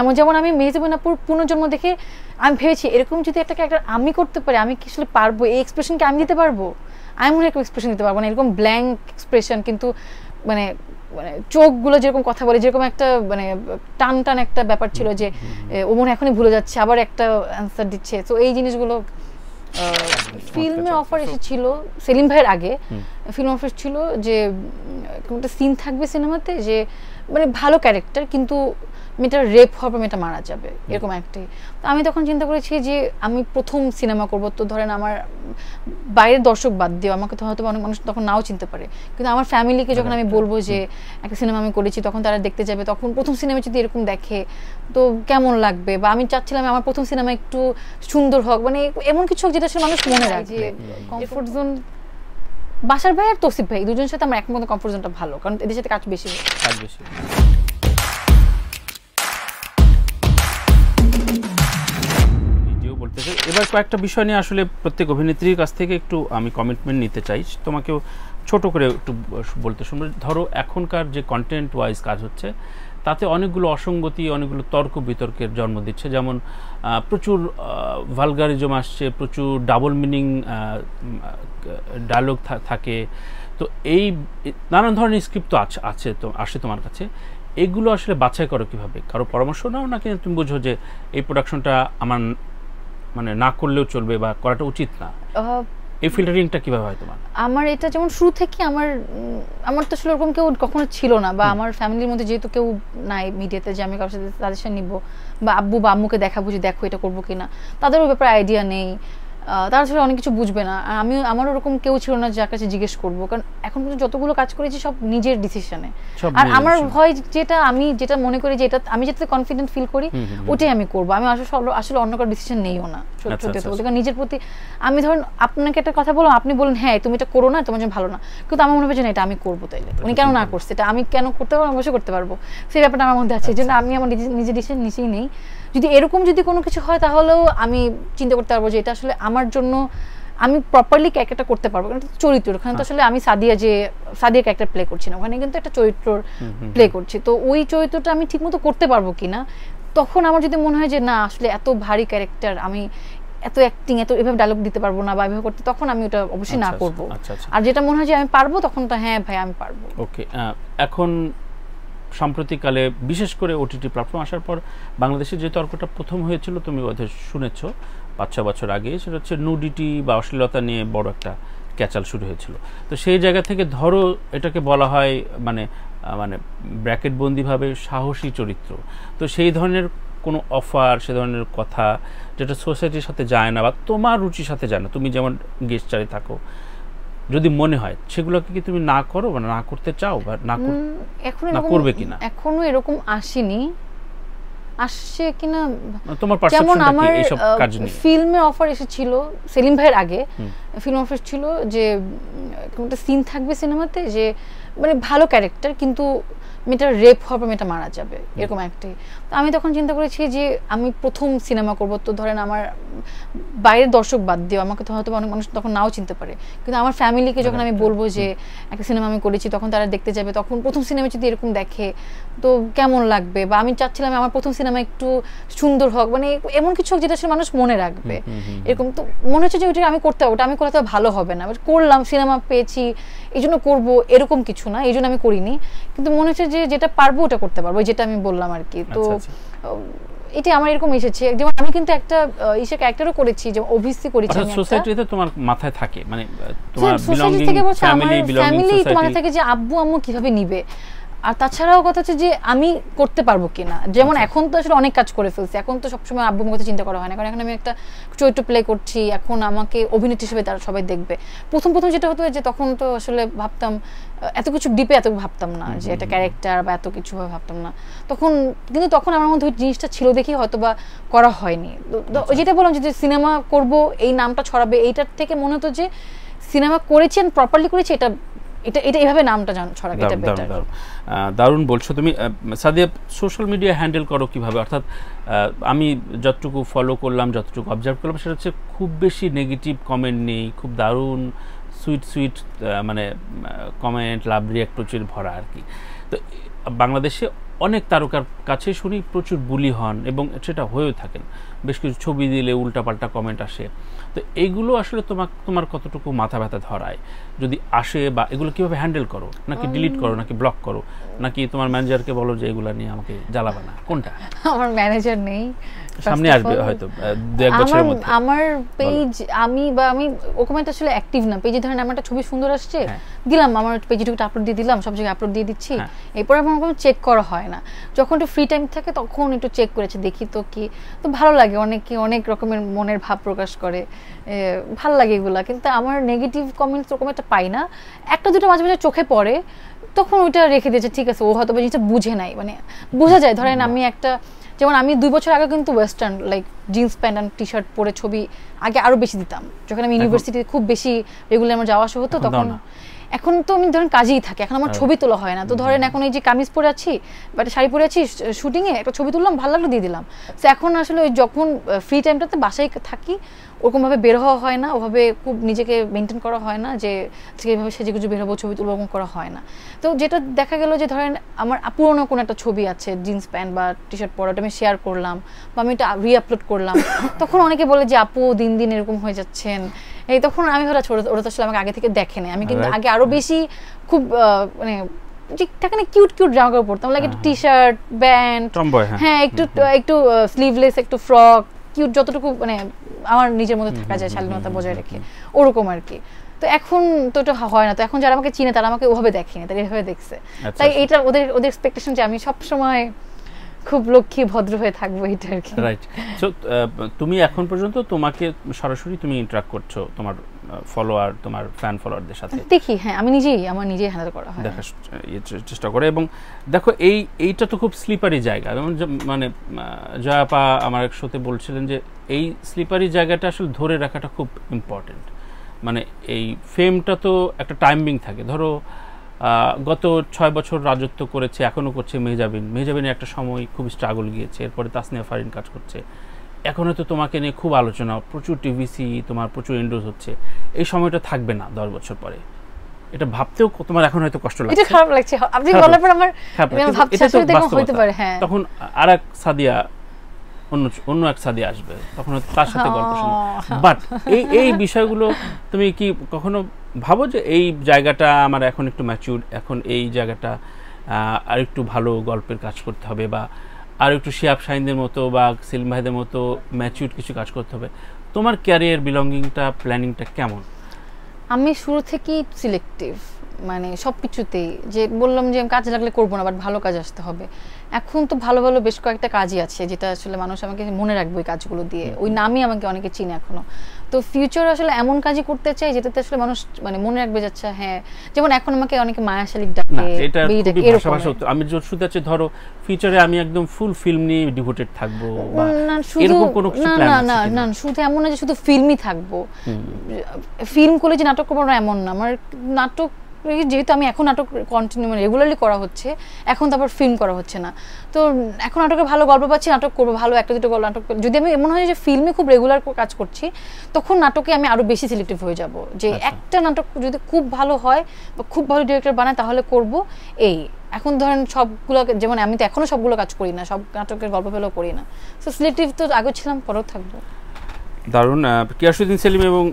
এমন যেমন আমি মেহজাবিনাপুর পুনর্জন্ম দেখে আমি ভেবেছি এরকম যদি একটা ক্যারেক্টার আমি করতে পারি আমি কি আসলে পারব? এই এক্সপ্রেশনকে আমি দিতে পারব? আমি মনে হয় এক্সপ্রেশন দিতে পারব না এরকম ব্ল্যাঙ্ক এক্সপ্রেশন কিন্তু মানে মানে চোখগুলো যেরকম কথা বলে যেরকম একটা মানে টান টান একটা ব্যাপার ছিল যে ও মনে এখনই ভুলে যাচ্ছে আবার একটা অ্যান্সার দিচ্ছে। তো এই জিনিসগুলো ফিল্মে অফার এসেছিল সেলিম ভাইয়ের আগে ফিল্ম অফার ছিল যে একটা সিন থাকবে সিনেমাতে যে মানে ভালো ক্যারেক্টার কিন্তু মেয়েটা রেপ হওয়ার পর মেয়েটা মারা যাবে এরকম একটাই তো আমি তখন চিন্তা করেছি যে আমি প্রথম সিনেমা করব তো ধরেন আমার বাইরের দর্শক বাদ দিও আমাকে তো হয়তো অনেক মানুষ তখন নাও চিনতে পারে। কিন্তু আমার ফ্যামিলিকে যখন আমি বলব যে একটা সিনেমা আমি করেছি তখন তারা দেখতে যাবে তখন প্রথম সিনেমা যদি এরকম দেখে তো কেমন লাগবে? বা আমি চাচ্ছিলাম আমার প্রথম সিনেমা একটু সুন্দর হোক মানে এমন কিছু হোক যেটা আসলে মানুষ মনে রাখবে। কমফোর্ট জোন বাসার ভাই আর তসিফ ভাই দুজনের সাথে আমার একমত কমফোর্ট জোনটা ভালো কারণ এদের সাথে কাজ বেশি। কাজ বেশি। এবার কয়েকটা বিষয় নিয়ে আসলে প্রত্যেক অভিনেত্রীর কাছ থেকে একটু আমি কমিটমেন্ট নিতে চাই। তোমাকেও ছোট করে একটু বলতে শুনব। ধরো, এখনকার যে কন্টেন্ট ওয়াইজ কাজ হচ্ছে, তাতে অনেকগুলো অসঙ্গতি, অনেকগুলো তর্ক বিতর্কের জন্ম দিচ্ছে। যেমন প্রচুর ভালগারিজম আসছে, প্রচুর ডাবল মিনিং ডায়লগ থাকে। তো এই, নানান ধরনের স্ক্রিপ্ট তো আছে আছে তো, আসে তোমার কাছে। এগুলো আসলে বাছাই করো কীভাবে? কারও পরামর্শ নাও, নাকি তুমি বুঝো যে এই প্রোডাকশনটা আমার মানে না করলেও চলবে বা করাটা উচিত না। এই ফিল্টারিংটা কীভাবে হয় তোমার? আমার এটা যেমন শুরু থেকে আমার আমার তো আসলে ওরকম কেউ কখনো ছিল না বা আমার ফ্যামিলির মধ্যে যেহেতু কেউ নাই মিডিয়াতে যে আমি কারোর সাথে সাজেশন নিব বা আব্বু বা আম্মুকে দেখাবো যে দেখো এটা করব কিনা তাদেরও ওই ব্যাপারে আইডিয়া নেই। তারা আসলে অনেক কিছু বুঝবে না। আর আমি আমার ওরকম কেউ ছিল না যার কাছে জিজ্ঞেস করব। কারণ এখন পর্যন্ত যতগুলো কাজ করেছি সব নিজের ডিসিশনে আর আমার ভয় যেটা আমি যেটা মনে করি যে এটা আমি যেটাতে কনফিডেন্ট ফিল করি। ওটাই আমি করব। আমি আসলে আসলে অন্য কারও ডিসিশন নেইও না সত্যি আচ্ছা, আচ্ছা, বলতে কারণ নিজের প্রতি আমি ধরুন আপনাকে একটা কথা বলো আপনি বলেন হ্যাঁ তুমি এটা করো না তোমার জন্য ভালো না। কিন্তু আমার মনে হয় যে না এটা আমি করব তাইলে। উনি কেন না করছে? এটা আমি কেন করতে পারব? অবশ্যই করতে পারব। সেই ব্যাপারটা আমার মধ্যে আছে এই জন্য আমি আমার নিজে- নিজের ডিসিশন নিজেই নেই। যদি এরকম যদি কোনো কিছু হয় তাহলেও আমি চিন্তা করতে পারব যে এটা আসলে আমার জন্য আমি প্রপারলি ক্যারেক্টারটা করতে পারব। কারণ চরিত্র ওখানে তো আসলে আমি সাদিয়া যে সাদিয়া ক্যারেক্টার প্লে করছি না। ওখানে কিন্তু একটা চরিত্র প্লে করছি। তো ওই চরিত্রটা আমি ঠিকমতো করতে পারব কিনা তখন আমার যদি মনে হয় যে না আসলে এত ভারী ক্যারেক্টার আমি এত অ্যাক্টিং এত এভাবে ডায়লগ দিতে পারব না বা এভাবে করতে তখন আমি ওটা অবশ্যই না আচ্ছা, করব। আচ্ছা, আচ্ছা। আর যেটা মনে হয় যে আমি পারব তখন তো হ্যাঁ ভাই আমি পারব। ওকে এখন সাম্প্রতিককালে বিশেষ করে ওটিটি প্ল্যাটফর্ম আসার পর বাংলাদেশে যে তর্কটা প্রথম হয়েছিল, তুমি বোধহয় শুনেছ, পাঁচ ছ বছর আগে, সেটা হচ্ছে নুডিটি বা অশ্লীলতা নিয়ে বড় একটা ক্যাচাল শুরু হয়েছিল। তো সেই জায়গা থেকে ধরো এটাকে বলা হয় মানে মানে ব্র্যাকেটবন্দিভাবে সাহসী চরিত্র। তো সেই ধরনের কোনো অফার সে ধরনের কথা যেটা সোসাইটির সাথে যায় না বা তোমার রুচির সাথে যায় না, তুমি যেমন গেস্ট গেস্টারে থাকো যদি মনে হয় সেগুলোকে কি তুমি না করো বা না করতে চাও বা না এখনও না করবে কিনা? এখনও এরকম আসেনি। আসছে কিনা? তোমার যেমন আমার ফিল্মের অফার এসেছিল সেলিম ভাইয়ের আগে। ফিল্ম অফার ছিল যে একটা সিন থাকবে সিনেমাতে যে মানে ভালো ক্যারেক্টার কিন্তু মেয়েটা রেপ হওয়ার পর মেয়েটা মারা যাবে এরকম একটাই তো আমি তখন চিন্তা করেছি যে আমি প্রথম সিনেমা করব তো ধরেন আমার বাইরের দর্শক বাদ দিও আমাকে তো হয়তো অনেক মানুষ তখন নাও চিনতে পারে। কিন্তু আমার ফ্যামিলিকে যখন আমি বলব যে একটা সিনেমা আমি করেছি তখন তারা দেখতে যাবে তখন প্রথম সিনেমা যদি এরকম দেখে তো কেমন লাগবে? বা আমি চাচ্ছিলাম আমার প্রথম সিনেমা একটু সুন্দর হোক মানে এমন কিছু হোক যেটা আসলে মানুষ মনে রাখবে। এরকম তো মনে হচ্ছে যে ওইটা আমি করতে হবে ওটা আমি করলে তো ভালো হবে না। করলাম সিনেমা পেয়েছি এই জন্য করব এরকম কিছু না এই জন্য আমি করিনি। কিন্তু মনে হচ্ছে যে যেটা পারব ওটা করতে পারব যেটা আমি বললাম আর কি। তো আচ্ছা, এটি আমার এরকম এসেছে। যেমন আমি কিন্তু একটা ইসে ক্যারেক্টারও করেছি যে ওবিসি করেছি আমি। সোসাইটিতে তোমার মাথায় থাকে মানে তোমার বিলং বিলঙ্গিং থেকে বলছে আমার ফ্যামিলি বিলং ফ্যামিলি সোসাইটি থাকে যে আব্বু আম্মু কীভাবে নিবে? আর তাছাড়াও কথা হচ্ছে যে আমি করতে পারব কিনা যেমন আচ্ছা। এখন তো আসলে অনেক কাজ করে ফেলছি। এখন তো সবসময় আব্বু কথা চিন্তা করা হয় না। কারণ এখন আমি একটা চরিত্র প্লে করছি এখন আমাকে অভিনেত্রী হিসেবে তারা সবাই দেখবে। প্রথম প্রথম যেটা হতো যে তখন তো আসলে ভাবতাম এত কিছু ডিপে এত ভাবতাম না যে এটা ক্যারেক্টার বা এত কিছু ভাবে ভাবতাম না। তখন কিন্তু তখন আমার মধ্যে ওই জিনিসটা ছিল দেখেই হয়তো বা করা হয়নি। আচ্ছা। যেটা বললাম যে সিনেমা করব এই নামটা ছড়াবে এইটার থেকে মনে হতো যে সিনেমা করেছি প্রপারলি করেছি এটা এটা এটা এভাবে নামটা জান- ছড়াবে এটা বেটার দারুণ বলছো তুমি। সাদিয়া সোশ্যাল মিডিয়া হ্যান্ডেল করো কীভাবে? অর্থাৎ আমি যতটুকু ফলো করলাম যতটুকু অবজার্ভ করলাম সেটা হচ্ছে খুব বেশি নেগেটিভ কমেন্ট নেই খুব দারুণ সুইট সুইট মানে কমেন্ট লাভ রিয়াক্ট প্রচুর ভরা আর কি। তো বাংলাদেশে অনেক তারকার কাছে শুনি প্রচুর বুলি হন এবং সেটা হয়েও থাকেন। বেশ কিছু ছবি দিলে উল্টাপাল্টা কমেন্ট আসে। তো এগুলো আসলে তোমার তোমার কতটুকু মাথা ব্যথা ধরায়? যদি আসে বা এগুলো কীভাবে হ্যান্ডেল করো? নাকি ডিলিট করো? নাকি ব্লক করো? নাকি তোমার ম্যানেজারকে বলো যে এগুলো নিয়ে আমাকে জ্বালাবে না? কোনটা? আমার ম্যানেজার নেই। সামনে আসবে হয়তো দু এক বছরের মধ্যে। আমার পেজ আমি বা আমি ওরকম একটা আসলে অ্যাক্টিভ না। পেজে ধরেন আমার একটা ছবি সুন্দর আসছে হ্যাঁ। দিলাম আমার পেজে টুকু আপলোড দিয়ে দিলাম সব জায়গায় আপলোড দিয়ে দিচ্ছি। হ্যাঁ। এরপর আমার কোনো চেক করা হয় না। যখন একটু ফ্রি টাইম থাকে তখন একটু চেক করেছে দেখি তো কি। তো ভালো লাগে অনেকে অনেক রকমের মনের ভাব প্রকাশ করে। ভালো লাগে এগুলা। কিন্তু আমার নেগেটিভ কমেন্টস ওরকম একটা পাই না। একটা দুটো মাঝে মাঝে চোখে পড়ে। তখন ওইটা রেখে দিয়েছে ঠিক আছে ও হয়তো জিনিসটা বুঝে নাই। মানে বোঝা যায় ধরেন আমি একটা যেমন আমি দুই বছর আগে কিন্তু western like jeans pant and T shirt পরে ছবি আগে আরও বেশি দিতাম। যখন আমি ইউনিভার্সিটি খুব বেশি রেগুলার আমার যাওয়া আসা হতো তখন এখন তো আমি ধরেন কাজেই থাকি এখন আমার। ছবি তোলা হয় না। তো ধরেন এখন এই যে কামিজ পরে আছি বা শাড়ি পরে আছি শুটিং এ একটা ছবি তুললাম ভালো লাগল দিয়ে দিলাম। তো এখন আসলে ওই যখন ফ্রি টাইমটাতে বাসায় থাকি ওরকম ভাবে বের হওয়া হয় না ওভাবে খুব নিজেকে মেনটেন করা হয় না যে আজকে সেজে গুজে বের হব ছবি তুলবো করা হয় না। তো যেটা দেখা গেল যে ধরেন আমার পুরোনো কোনো একটা ছবি আছে জিন্স প্যান্ট বা টি শার্ট পরা ওটা আমি শেয়ার করলাম বা আমি এটা রি আপলোড করলাম তখন অনেকে বলে যে আপু দিন দিন এরকম হয়ে যাচ্ছেন। এই তখন আমি হঠাৎ ছোট ওরা তো আসলে আমাকে আগে থেকে দেখেনি আমি কিন্তু আগে আরও বেশি খুব মানে না কিউট কিউট জামা কাপড় পরতাম লাইক একটু টি শার্ট ব্যান্ড হ্যাঁ। হ্যাঁ একটু একটু স্লিভলেস একটু ফ্রক কিউট যতটুকু মানে আমার নিজের মধ্যে থাকা যায় শালীনতা বজায় রেখে। ওরকম আর কি। তো এখন তো এটা হয় না। তো এখন যারা আমাকে চিনে তারা আমাকে ওভাবে দেখেনি তারা এভাবে দেখছে। আচ্ছা, তাই আচ্ছা। এটা ওদের ওদের এক্সপেকটেশন যে আমি সব সময় খুব লক্ষ্মী ভদ্র হয়ে থাকব এটা আর কি। রাইট সো তুমি এখন পর্যন্ত তোমাকে সরাসরি তুমি ইন্টারাক্ট করছ তোমার ফলোয়ার তোমার ফ্যান ফলোয়ারদের সাথে? দেখি হ্যাঁ আমি নিজেই আমার নিজেই হ্যান্ডেল করা হয়। দেখার ইয়ে চেষ্টা করে এবং দেখো এই এইটা তো খুব স্লিপারি জায়গা। যেমন মানে জয়াপা আমার এক শোতে বলছিলেন যে এই স্লিপারি জায়গাটা আসলে ধরে রাখাটা খুব ইম্পর্টেন্ট মানে এই ফেমটা তো একটা টাইমিং থাকে। ধরো গত ছয় বছর রাজত্ব করেছে এখনও করছে মেহজাবিন। মেহজাবিনের একটা সময় খুব স্ট্রাগল গিয়েছে এরপরে তাসনিয়া ফারিন কাজ করছে। এখন হয়তো তোমাকে নিয়ে খুব আলোচনা প্রচুর টিভিসি তোমার প্রচুর এন্ডোজ হচ্ছে। এই সময়টা থাকবে না দশ বছর পরে। এটা ভাবতেও তোমার এখন হয়তো কষ্ট এটা লাগছে। খারাপ লাগছে। আপনি বলার পর আমার আমি ভাবছি আসলে তো এরকম হতে পারে হ্যাঁ। তখন আর এক সাদিয়া অন্য অন্য এক সাদিয়া আসবে। তখন তার সাথে গল্প শোনো হ্যাঁ। বাট এই এই বিষয়গুলো তুমি কি কখনো ভাবো যে এই জায়গাটা আমার এখন একটু ম্যাচিউর এখন এই জায়গাটা আর একটু ভালো গল্পের কাজ করতে হবে বা আর একটু শিয়াব শাহিনদের মতো বা সেলিম ভাইদের মতো ম্যাচিউর কিছু কাজ করতে হবে। তোমার ক্যারিয়ার বিলঙ্গিংটা প্ল্যানিংটা কেমন? আমি শুরু থেকেই সিলেক্টিভ মানে সব কিছুতেই যে বললাম যে কাজ লাগলে করব না বাট ভালো কাজ আসতে হবে। এখন তো ভালো ভালো বেশ কয়েকটা কাজই আছে যেটা আসলে মানুষ আমাকে মনে রাখবে ওই কাজগুলো দিয়ে। ওই নামই আমাকে অনেকে চিনে এখনও। তো ফিউচার আসলে এমন কাজই করতে চাই যেটাতে আসলে মানুষ মানে মনে রাখবে যাচ্ছে হ্যাঁ যেমন এখন আমাকে অনেকে মায়া শালিক ডাকে এটা। আমি শুনতে চাচ্ছি ধরো ফিউচারে আমি একদম ফুল ফিল্ম নিয়ে ডিভোটেড থাকব না শুধু না না না না শুধু এমন না যে শুধু ফিল্মই থাকব। ফিল্ম করলে যে নাটক করব না এমন না। আমার নাটক যেহেতু আমি এখন নাটক কন্টিনিউ মানে রেগুলারলি করা হচ্ছে এখন তারপর ফিল্ম করা হচ্ছে না। তো এখন নাটকে ভালো গল্প পাচ্ছি নাটক করব ভালো একটা দুটো গল্প নাটক যদি আমি এমন হয় যে ফিল্মে খুব রেগুলার কাজ করছি তখন নাটকে আমি আরও বেশি সিলেক্টিভ হয়ে যাব। যে আচ্ছা। একটা নাটক যদি খুব ভালো হয় বা খুব ভালো ডিরেক্টর বানায় তাহলে করব এই। এখন ধরেন সবগুলো যেমন আমি তো এখনও সবগুলো কাজ করি না সব নাটকের গল্প ফেলেও করি না। সো সিলেক্টিভ তো আগে ছিলাম পরেও থাকব। দারুণ কিয়াসুদ্দিন সেলিম এবং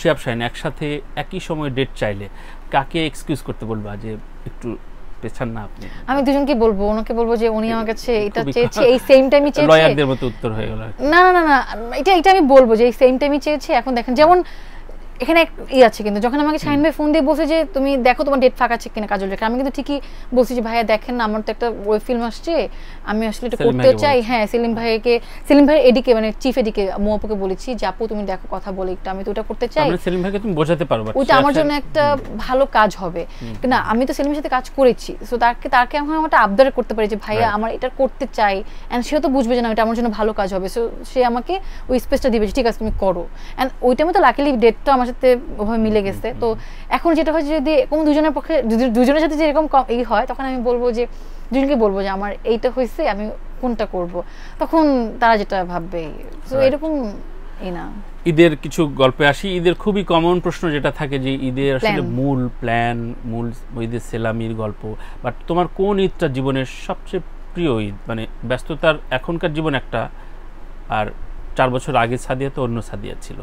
শিয়াব শাহিন একসাথে একই সময় ডেট চাইলে। কাকে এক্সকিউজ করতে বলবা যে একটু পেছান না আপনি? আমি দুজনকে বলব ওনাকে বলব যে উনি আমার কাছে এটা চেয়েছে এই সেম টাইমই চেয়েছে। লয়ারদের মতো উত্তর হয়ে গেল না না না না এটা এটা আমি বলব যে এই সেম টাইমই চেয়েছে এখন দেখেন যেমন এখানে ই আছে কিন্তু যখন আমাকে শাহিন ভাই ফোন দিয়ে বসে যে তুমি দেখো তোমার ডেট ফাঁকা আছে কিনা কাজল রেখে আমি কিন্তু ঠিকই বলছি যে ভাইয়া দেখেন না আমার তো একটা ওয়েব ফিল্ম আসছে আমি আসলে এটা করতে চাই। হ্যাঁ সেলিম ভাইকে সেলিম ভাইয়ের এদিকে মানে চিফ এদিকে মোয়াপুকে বলেছি যে আপু তুমি দেখো কথা বলে একটু আমি তো ওটা করতে চাই। সেলিম ভাইকে তুমি বোঝাতে পারো but ওইটা আমার জন্য একটা ভালো কাজ হবে। না আমি তো সেলিমের সাথে কাজ করেছি সো তাকে তাকে এখন আমার আবদার করতে পারি যে ভাইয়া আমার এটা করতে চাই এন্ড সেও তো বুঝবে যে না এটা আমার জন্য ভালো কাজ হবে। সো সে আমাকে ওই স্পেসটা দিবে ঠিক আছে তুমি করো। এন্ড ওই টাইমে তো লাকিলি ডেটটা আমার সাথে ওভাবে মিলে গেছে। তো এখন যেটা হয় যদি কোনো দুজনের পক্ষে যদি দুজনের সাথে যে এরকম ক- এই হয় তখন আমি বলব যে দুজনকে বলব যে আমার এইটা হয়েছে আমি কোনটা করব? তখন তারা যেটা ভাববে। তো এরকম এই না। ঈদের কিছু গল্পে আসি। ঈদের খুবই কমন প্রশ্ন যেটা থাকে যে ঈদের আসলে মূল প্ল্যান মূল ঈদের সেলামির গল্প। বাট তোমার কোন ঈদটা জীবনের সবচেয়ে প্রিয় ঈদ? মানে ব্যস্ততার এখনকার জীবন একটা আর চার বছর আগে সাদিয়া তো অন্য সাদিয়া ছিল।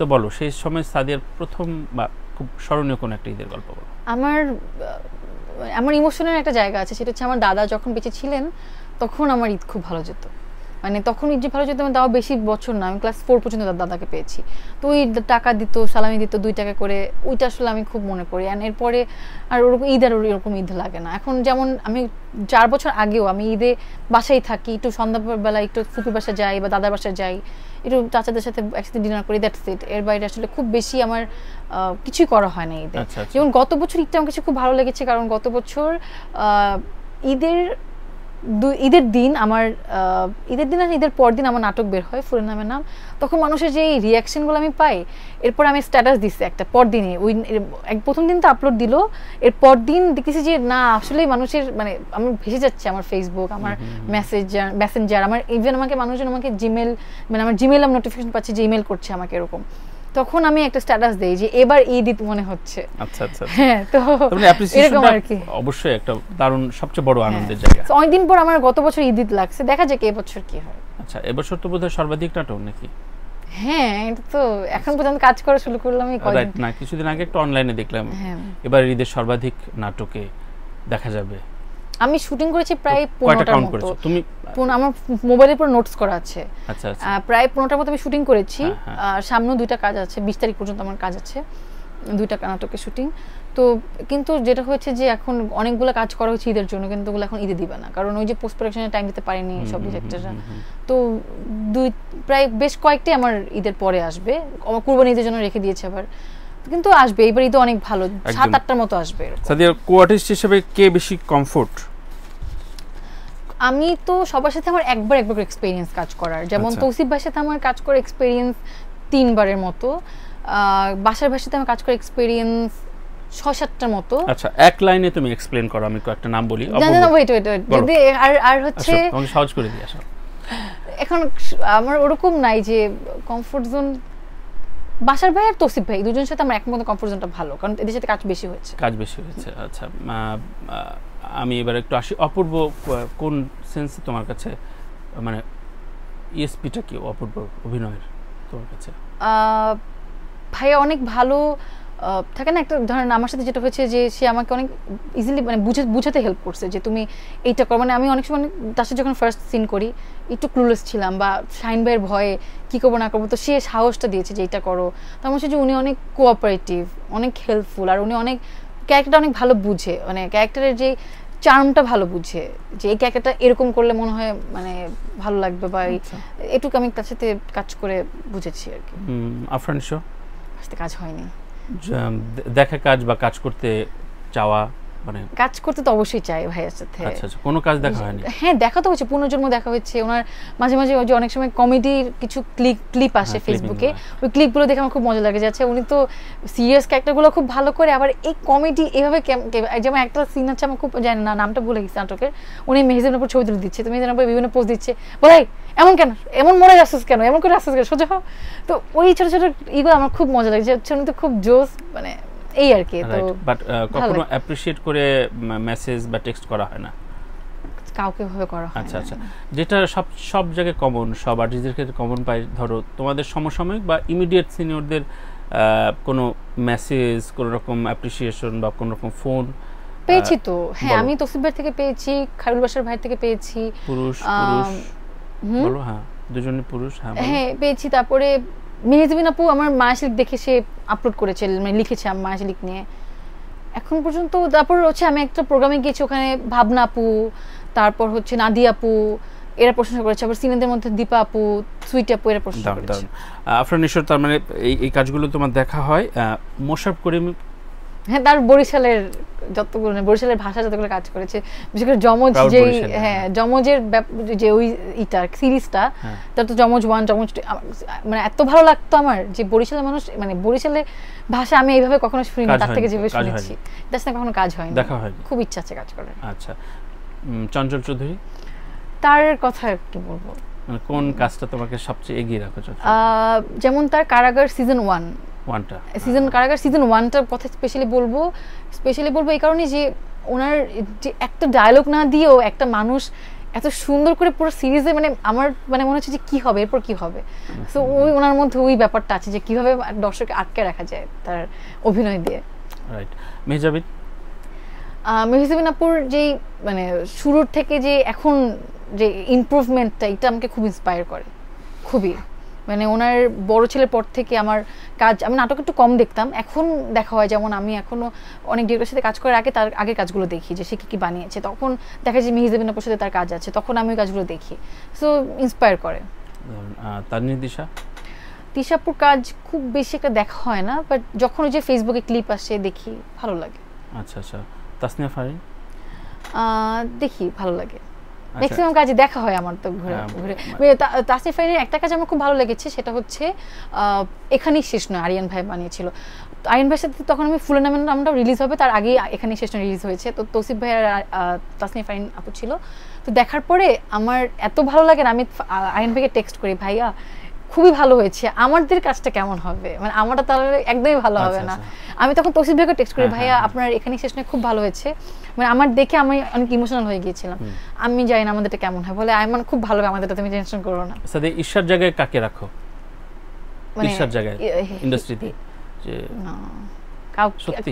তো বলো, সেই সময় সাদিয়ার প্রথম বা খুব স্মরণীয় কোন একটা ঈদের গল্প বলো। আমার আমার ইমোশনের একটা জায়গা আছে, সেটা হচ্ছে আমার দাদা যখন বেঁচে ছিলেন, তখন আমার ঈদ খুব ভালো যেত। মানে তখন যে ভালো যেত আমি তাও বেশি বছর না আমি ক্লাস ফোর পর্যন্ত দাদা- দাদাকে পেয়েছি। তো ওই টাকা দিত সালামি দিত দুই টাকা করে ওইটা আসলে আমি খুব মনে করি। অ্যান্ড এরপরে আর ওরকম ঈদ আর ওরকম ঈদ লাগে না। এখন যেমন আমি চার বছর আগেও আমি ঈদে বাসায় থাকি একটু সন্ধ্যাবেলা একটু ফুপির বাসা যাই বা দাদার বাসায় যাই একটু চাচাদের সাথে একসাথে ডিনার করি দ্যাটস ইট এর বাইরে আসলে খুব বেশি আমার কিছুই করা হয় না ঈদে। আচ্ছা, আচ্ছা। যেমন গত বছর ঈদটা আমার কাছে খুব ভালো লেগেছে কারণ গত বছর আহ, ঈদের ঈদের দিন আমার ঈদের দিন আর ঈদের পর দিন আমার নাটক বের হয় ফুলের নামের নাম। তখন মানুষের যে রিয়াকশনগুলো আমি পাই এরপর আমি স্ট্যাটাস দিচ্ছি একটা পর দিনে ওই এক- প্রথম দিন তো আপলোড দিল এর পর দিন দেখতেছি যে না আসলে মানুষের মানে আমার ভেসে যাচ্ছে আমার ফেসবুক আমার মেসেঞ্জার মেসেঞ্জার আমার ইভেন আমাকে মানুষজন আমাকে জিমেল মানে আমার জিমেল আমি নোটিফিকেশন পাচ্ছি যে ইমেল করছে আমাকে এরকম। তখন আমি একটা স্ট্যাটাস দেই যে এবার ঈদ ঈদ মনে হচ্ছে। আচ্ছা আচ্ছা হ্যাঁ তো মানে এরকম আর কি। অবশ্যই একটা দারুণ সবচেয়ে বড় হ্যাঁ। আনন্দের জায়গা। অনেকদিন পর আমার গত বছর ঈদ ঈদ লাগছে দেখা যাক এবছর কি হয়। আচ্ছা এবছর তো বোধহয় সর্বাধিক নাটক নাকি? হ্যাঁ এটা তো এখন পর্যন্ত কাজ করা শুরু করলাম এই রাইট না কিছুদিন আগে একটা অনলাইনে দেখলাম। হ্যাঁ। এবার ঈদের সর্বাধিক নাটকে দেখা যাবে। আমি শুটিং করেছি প্রায় পনেরোটার মতো। তুমি আমার মোবাইলের উপর নোটস করা আছে। আচ্ছা আচ্ছা। প্রায় পনেরোটার মতো আমি শুটিং করেছি। হ্যাঁ, হ্যাঁ। আর সামনেও দুইটা কাজ আছে। বিশ তারিখ পর্যন্ত আমার কাজ আছে। দুইটা নাটকের শুটিং তো কিন্তু যেটা হয়েছে যে এখন অনেকগুলো কাজ করা হচ্ছে ঈদের জন্য কিন্তু ওগুলো এখন ঈদে দিবে না। কারণ ওই যে পোস্ট প্রোডাকশনে টাইম দিতে পারেনি সব ডিরেক্টররা তো দুই প্রায় বেশ কয়েকটি আমার ঈদের পরে আসবে। আমার কুরবানি ঈদের জন্য রেখে দিয়েছে আবার। কিন্তু আসবে। এবার ঈদে অনেক ভালো। সাত আটটার মতো আসবে এরকম। সাদিয়া কো হিসেবে কে বেশি কমফোর্ট আমি তো সবার সাথে আমার একবার একবার করে এক্সপিরিয়েন্স কাজ করার। যেমন আচ্ছা। তৌসিফ ভাইয়ের সাথে আমার কাজ করে এক্সপিরিয়েন্স তিনবারের মতো। বাসার সাথে আমার কাজ করে এক্সপিরিয়েন্স ছ সাতটার মতো। আচ্ছা এক লাইনে তুমি এক্সপ্লেন করো আমি কয়েকটা নাম বলি। না না ওয়েট ওয়েট ওয়েট যদি আর আর হচ্ছে তোমাকে সহজ করে দিই আসো। এখন আমার ওরকম নাই যে কমফোর্ট জোন বাসার ভাই আর তৌসিফ ভাই দুজনের সাথে আমার একমত কমফোর্ট জোনটা ভালো কারণ এদের সাথে কাজ বেশি হয়েছে। কাজ বেশি হয়েছে আচ্ছা। আমি এবার একটু আসি। অপূর্ব কোন সেন্সে তোমার কাছে মানে ইএসপিটা কি অপূর্ব অভিনয়ের তোমার কাছে? ভাইয়া অনেক ভালো থাকে না একটা ধরেন আমার সাথে যেটা হয়েছে যে সে আমাকে অনেক ইজিলি মানে বুঝে, বুঝাতে হেল্প করছে যে তুমি এইটা করো। মানে আমি অনেক সময় তার সাথে যখন ফার্স্ট সিন করি, একটু ক্লুলেস ছিলাম বা শাইন ভাইয়ের ভয়ে কী করব, না করব, তো সে সাহসটা দিয়েছে যে এইটা করো। তো আমার যে উনি অনেক কোঅপারেটিভ অনেক হেল্পফুল আর উনি অনেক ক্যারেক্টারটা অনেক ভালো বুঝে। মানে ক্যারেক্টারের যে চার্মটা ভালো বুঝে যে এই ক্যারেক্টারটা এরকম করলে মনে হয় মানে ভালো লাগবে বা আচ্ছা। এটুকু আমি তার সাথে কাজ করে বুঝেছি আর কি। আফরান শো আসতে কাজ হয়নি। দেখা কাজ বা কাজ করতে চাওয়া মানে কাজ করতে তো অবশ্যই চাই ভাইয়ের সাথে। আচ্ছা আচ্ছা কোনো কাজ দেখা হয়নি? হ্যাঁ দেখা তো হচ্ছে পুনর্জন্ম দেখা হচ্ছে ওনার মাঝে মাঝে ওই যে অনেক সময় কমেডির কিছু ক্লিপ ক্লিপ আসে হ্যাঁ, ফেসবুকে clipping ওই ক্লিপগুলো দেখে আমার খুব মজা লাগে যাচ্ছে উনি তো সিরিয়াস ক্যারেক্টারগুলো খুব ভালো করে আবার এই কমেডি এভাবে যেমন একটা সিন আছে আমার খুব জানি না নামটা ভুলে গেছি নাটকের। উনি মেহেজের উপর ছবি তুলে দিচ্ছে তো মেহেজের উপর বিভিন্ন পোজ দিচ্ছে। বলাই এমন কেন? এমন মনে যাচ্ছিস কেন? এমন করে আসছিস কেন? সোজা হও তো ওই ছোট ছোট ইগুলো আমার খুব মজা লাগে যে উনি তো খুব জোস মানে এই আর কি তো বাট কখনো লাগে। অ্যাপ্রিসিয়েট করে মেসেজ বা টেক্সট করা হয় না? কাউকে ভাবে করা হয় আচ্ছা আচ্ছা। যেটা সব সব জায়গায় কমন সব আর্টিস্টদের ক্ষেত্রে কমন পাই ধরো তোমাদের সমসাময়িক বা ইমিডিয়েট সিনিয়রদের কোনো মেসেজ কোনো রকম অ্যাপ্রিসিয়েশন বা কোনো রকম ফোন পেয়েছি তো। হ্যাঁ আমি তসিফ ভাই থেকে পেয়েছি খায়রুল বাসার ভাই থেকে পেয়েছি পুরুষ পুরুষ। বলো হ্যাঁ। দুজনে পুরুষ হ্যাঁ হ্যাঁ পেয়েছি। তারপরে মেহেজবিন আপু আমার মায়াশিলিক দেখে সে আপলোড করেছে মানে লিখেছে আমার মায়াশিলিক নিয়ে। এখন পর্যন্ত তারপর হচ্ছে আমি একটা প্রোগ্রামে গিয়েছি ওখানে ভাবনা আপু তারপর হচ্ছে নাদি আপু এরা প্রশংসা করেছে। আবার সিনেদের মধ্যে দীপা আপু সুইট আপু এরা প্রশংসা করেছে। আফরান ঈশ্বর তার মানে এই কাজগুলো তোমার দেখা হয় মোশারফ করিম হ্যাঁ তার বরিশালের যতগুলো মানে বরিশালের ভাষা যতগুলো কাজ করেছে বিশেষ করে যমজ যে হ্যাঁ। হ্যাঁ। যমজের যে ওই ইটা সিরিজটা হ্যাঁ। তার তো যমজ ওয়ান যমজ মানে এত ভালো লাগতো আমার যে বরিশালের মানুষ মানে বরিশালের ভাষা আমি এইভাবে কখনো শুনি না তার থেকে যেভাবে শুনেছি। তার সাথে কখনো কাজ হয়নি। দেখা হয়নি। খুব ইচ্ছা আছে কাজ করার। আচ্ছা। চঞ্চল চৌধুরী? তার কথা কি বলব? মানে কোন কাজটা তোমাকে সবচেয়ে এগিয়ে রাখো আহ, যেমন তার কারাগার সিজন ওয়ান ওয়ানটা সিজন কারাগার সিজন ওয়ানটার কথা স্পেশালি বলব স্পেশালি বলব এই কারণে যে ওনার যে একটা ডায়লগ না দিয়েও একটা মানুষ এত সুন্দর করে পুরো সিরিজে মানে আমার মানে মনে হচ্ছে যে কি হবে এরপর কি হবে? তো ওই ওনার মধ্যে ওই ব্যাপারটা আছে যে কীভাবে দর্শককে আটকে রাখা যায় তার অভিনয় দিয়ে। রাইট মেহজাবিদ মেহজাবিন আপুর যেই মানে শুরুর থেকে যে এখন যে ইমপ্রুভমেন্টটা এটা আমাকে খুব ইন্সপায়ার করে। খুবই। মানে ওনার বড় ছেলের পর থেকে আমার কাজ আমি নাটক একটু কম দেখতাম। এখন দেখা হয় যেমন আমি এখনও অনেক ডিরেক্টরের সাথে কাজ করার আগে তার আগের কাজগুলো দেখি যে সে কী কী বানিয়েছে। তখন দেখা যায় মেহিজাবিন আপুর সাথে তার কাজ আছে তখন আমি ওই কাজগুলো দেখি। সো ইন্সপায়ার করে। তানজিদ দিশা তিশাপুর কাজ খুব বেশি একটা দেখা হয় না বাট যখন ওই যে ফেসবুকে ক্লিপ আসে দেখি ভালো লাগে। আচ্ছা আচ্ছা। তাসনিয়া ফারিন? দেখি ভালো লাগে। ম্যাক্সিমাম কাজে দেখা হয় আমার তো ঘুরে হ্যাঁ, ঘুরে। মানে- তাসনিফ একটা কাজ আমার খুব ভালো লেগেছে সেটা হচ্ছে এখানেই শেষ নয় আরিয়ান ভাই বানিয়েছিল। আরিয়ান ভাইয়ের সাথে তখন আমি ফুলের নামের নামটা রিলিজ হবে তার আগেই এখানেই শেষ নয় রিলিজ হয়েছে। তো তৌসিফ ভাই আর তাসনিফ আপু ছিল। তো দেখার পরে আমার এত ভালো লাগে না আমি আরিয়ান ভাইকে টেক্সট করি ভাইয়া খুবই ভালো হয়েছে। আমাদের কাজটা কেমন হবে? মানে আমারটা তাহলে একদমই ভালো হবে আচ্ছা, না। আচ্ছা। আমি তখন তৌসিফ ভাইকে টেক্সট করি হ্যাঁ, ভাইয়া হ্যাঁ, আপনার এখানে শেষ নয় খুব ভালো হয়েছে। মানে আমার দেখে আমি অনেক ইমোশনাল হয়ে গিয়েছিলাম। আমি জানি না আমাদেরটা কেমন হয়। বলে আইমান খুব ভালো হবে আমাদেরটা তুমি টেনশন করো না। সাদে ঈশ্বর জায়গায় কাকে রাখো? মানে ঈশ্বর জায়গায় ইন্ডাস্ট্রিতে যে?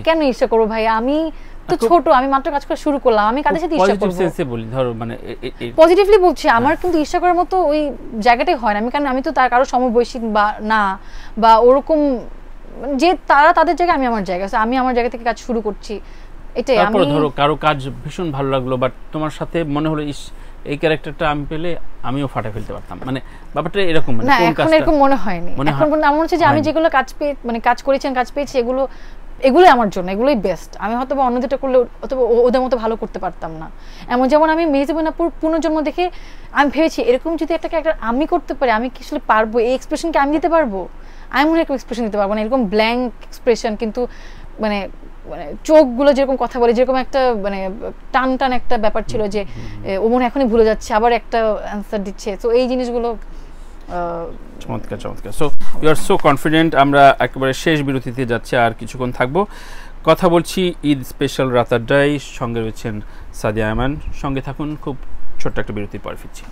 কেন ঈর্ষা করব ভাইয়া? আমি তো ছোট আমি মাত্র কাজ করা শুরু করলাম। আমি কাদের সাথে ঈর্ষা পজিটিভ করব? সেন্সে বলি ধরো মানে পজিটিভলি বলছি আমার কিন্তু ঈর্ষা করার মতো ওই জায়গাটাই হয় না। আমি কারণ আমি তো তার কারও সমবয়সী বা না বা ওরকম যে তারা তাদের জায়গায় আমি আমার জায়গা আমি আমার জায়গা থেকে কাজ শুরু করছি। এটাই আমি ধরো কারও কাজ ভীষণ ভালো লাগল বাট তোমার সাথে মনে হলো ইস এই ক্যারেক্টারটা আমি পেলে আমিও ফাটা ফেলতে পারতাম। মানে ব্যাপারটা এরকম মানে না এখন এরকম মনে হয়নি। মনে এখন আমার হচ্ছে যে আমি যেগুলো কাজ পেয়ে মানে কাজ করেছেন কাজ পেয়েছি এগুলো এগুলোই আমার জন্য এগুলোই বেস্ট আমি হয়তো বা অন্য যেটা করলে অথবা ওদের মতো ভালো করতে পারতাম না। এমন যেমন আমি মেহজাবিনাপুর পুনর্জন্ম দেখে আমি ভেবেছি এরকম যদি একটা ক্যারেক্টার আমি করতে পারি আমি কি আসলে পারব? এই এক্সপ্রেশনকে আমি দিতে পারব? আমি মনে এরকম এক্সপ্রেশন দিতে পারব না এরকম ব্ল্যাঙ্ক এক্সপ্রেশন কিন্তু মানে মানে চোখগুলো যেরকম কথা বলে যেরকম একটা মানে টান টান একটা ব্যাপার ছিল যে ও মনে এখনই ভুলে যাচ্ছে আবার একটা অ্যান্সার দিচ্ছে। তো এই জিনিসগুলো চমৎকার চমৎকার। So you are so confident আমরা একেবারে শেষ বিরতিতে যাচ্ছি, আর কিছুক্ষণ থাকব। কথা বলছি ঈদ স্পেশাল রাতার ড্রাই সঙ্গে রয়েছেন সাদিয়া আমান সঙ্গে থাকুন, খুব ছোট্ট একটা বিরতির পর ফিরছি।